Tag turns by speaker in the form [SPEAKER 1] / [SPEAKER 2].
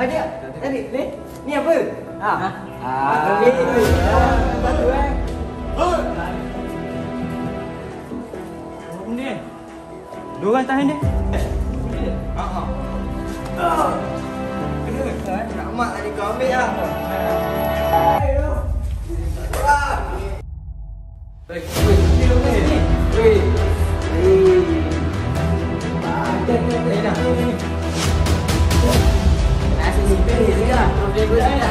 [SPEAKER 1] Ah, tadi, tadi, ni, ni apa? Ha. ha? Ah. Ah. Ah. Ah. Ah. Ah. Ah. Ah. Ni. Dua orang tahan dia. Ha ha. Ha. Nak mak tadi kau ambil lah. Baik, baik. Baik. Yeah.